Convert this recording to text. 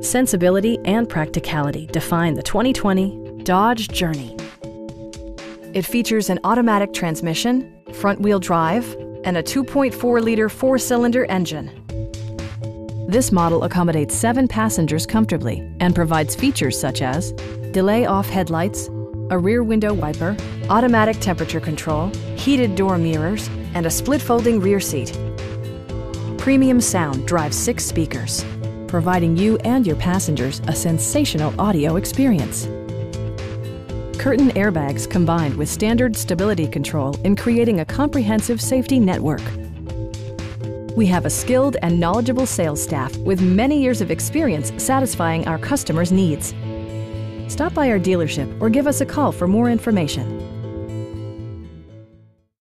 Sensibility and practicality define the 2020 Dodge Journey. It features an automatic transmission, front-wheel drive, and a 2.4-liter four-cylinder engine. This model accommodates seven passengers comfortably and provides features such as delay off headlights, a rear window wiper, automatic temperature control, heated door mirrors, and a split folding rear seat. Premium sound drives six speakers, providing you and your passengers a sensational audio experience. Curtain airbags combined with standard stability control in creating a comprehensive safety network. We have a skilled and knowledgeable sales staff with many years of experience satisfying our customers' needs. Stop by our dealership or give us a call for more information.